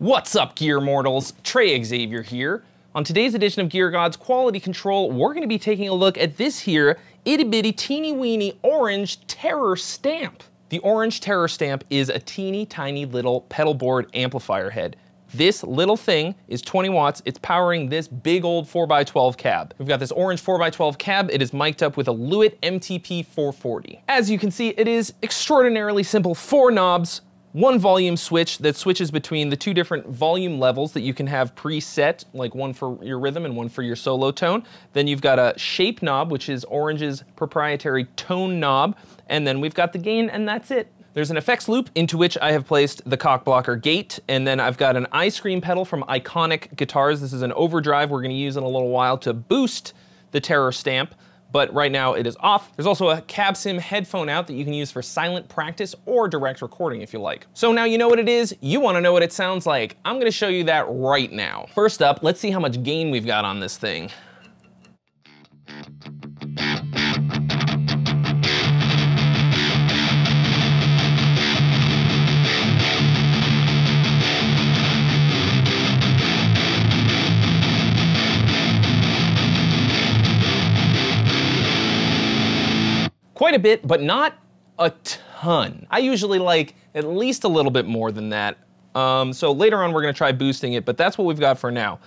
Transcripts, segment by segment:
What's up, Gear Mortals? Trey Xavier here. On today's edition of Gear Gods Quality Control, we're going to be taking a look at this here itty bitty teeny weeny orange terror stamp. The orange terror stamp is a teeny tiny little pedal board amplifier head. This little thing is 20 watts. It's powering this big old 4x12 cab. We've got this orange 4x12 cab. It is mic'd up with a Lewitt MTP 440. As you can see, it is extraordinarily simple. Four knobs, one volume switch that switches between the two different volume levels that you can have preset, like one for your rhythm and one for your solo tone. Then you've got a shape knob, which is Orange's proprietary tone knob. And then we've got the gain, and that's it. There's an effects loop into which I have placed the Cockblocker gate, and then I've got an I Scream pedal from Iconic Guitars. This is an overdrive we're gonna use in a little while to boost the Terror stamp but right now it is off. There's also a CabSim headphone out that you can use for silent practice or direct recording if you like. So now you know what it is, you wanna know what it sounds like. I'm gonna show you that right now. First up, let's see how much gain we've got on this thing. Quite a bit, but not a ton. I usually like at least a little bit more than that. Um, so later on we're gonna try boosting it, but that's what we've got for now.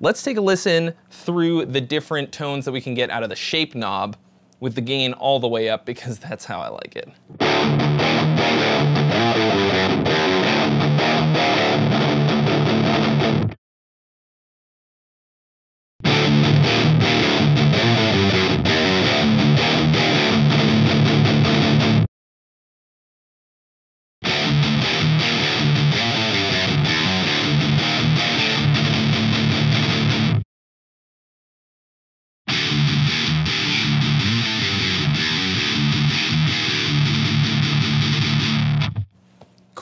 Let's take a listen through the different tones that we can get out of the shape knob with the gain all the way up because that's how I like it.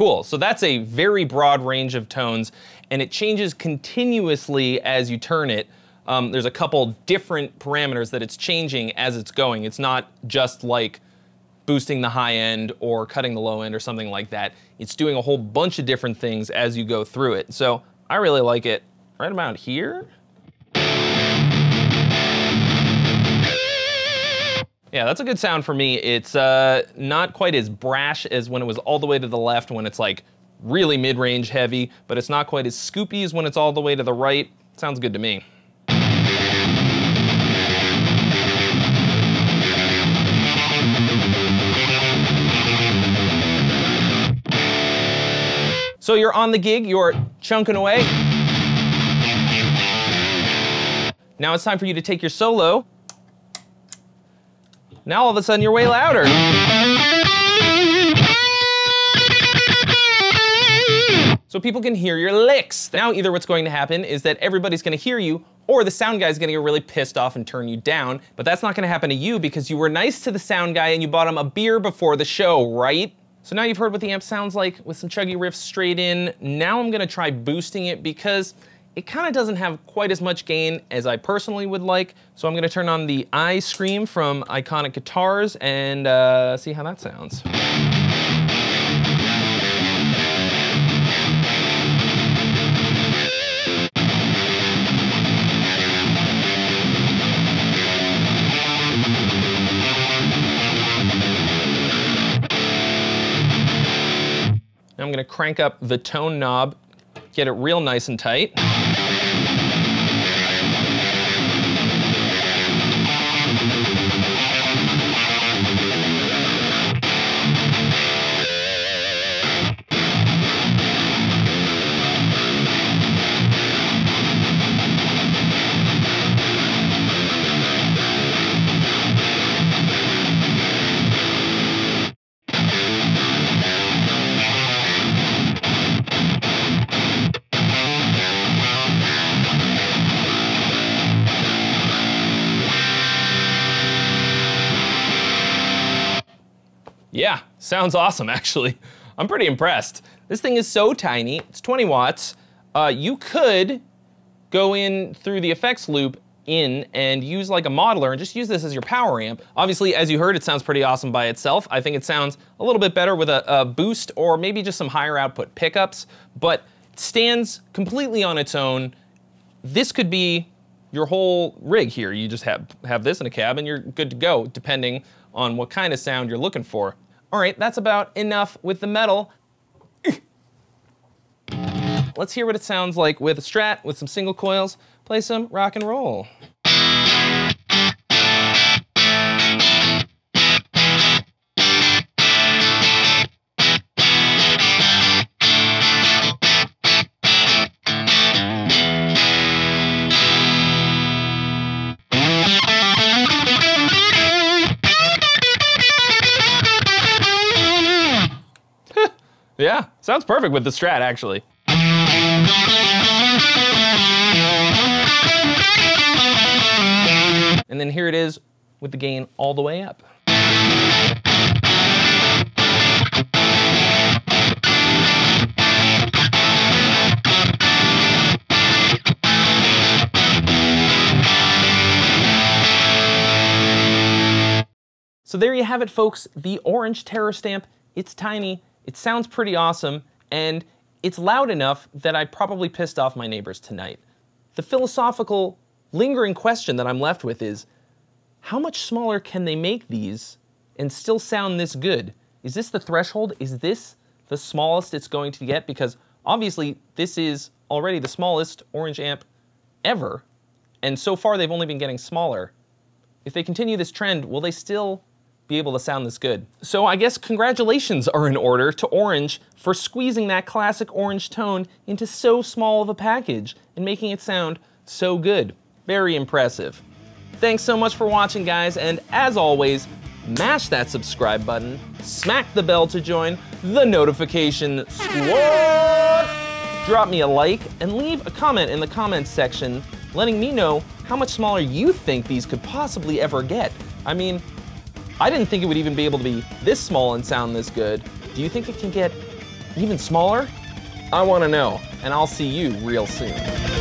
Cool, so that's a very broad range of tones and it changes continuously as you turn it. Um, there's a couple different parameters that it's changing as it's going. It's not just like boosting the high end or cutting the low end or something like that. It's doing a whole bunch of different things as you go through it. So I really like it right about here. Yeah, that's a good sound for me. It's uh, not quite as brash as when it was all the way to the left when it's like really mid-range heavy, but it's not quite as scoopy as when it's all the way to the right. Sounds good to me. So you're on the gig, you're chunking away. Now it's time for you to take your solo now all of a sudden you're way louder. So people can hear your licks. Now either what's going to happen is that everybody's gonna hear you or the sound guy's gonna get really pissed off and turn you down, but that's not gonna happen to you because you were nice to the sound guy and you bought him a beer before the show, right? So now you've heard what the amp sounds like with some chuggy riffs straight in. Now I'm gonna try boosting it because it kind of doesn't have quite as much gain as I personally would like. So I'm gonna turn on the I Scream from Iconic Guitars and uh, see how that sounds. Now I'm gonna crank up the tone knob get it real nice and tight. Yeah, sounds awesome actually. I'm pretty impressed. This thing is so tiny, it's 20 watts. Uh, you could go in through the effects loop in and use like a modeler and just use this as your power amp. Obviously, as you heard, it sounds pretty awesome by itself. I think it sounds a little bit better with a, a boost or maybe just some higher output pickups, but stands completely on its own. This could be your whole rig here. You just have, have this in a cab and you're good to go, depending on what kind of sound you're looking for. All right, that's about enough with the metal. Let's hear what it sounds like with a Strat, with some single coils. Play some rock and roll. Yeah, sounds perfect with the Strat, actually. And then here it is with the gain all the way up. So there you have it, folks, the orange terror stamp. It's tiny, it sounds pretty awesome, and it's loud enough that I probably pissed off my neighbors tonight. The philosophical, lingering question that I'm left with is, how much smaller can they make these and still sound this good? Is this the threshold? Is this the smallest it's going to get? Because obviously this is already the smallest orange amp ever, and so far they've only been getting smaller. If they continue this trend, will they still be able to sound this good. So I guess congratulations are in order to Orange for squeezing that classic orange tone into so small of a package and making it sound so good. Very impressive. Thanks so much for watching guys and as always, mash that subscribe button, smack the bell to join the notification squad, drop me a like, and leave a comment in the comments section letting me know how much smaller you think these could possibly ever get. I mean, I didn't think it would even be able to be this small and sound this good. Do you think it can get even smaller? I want to know, and I'll see you real soon.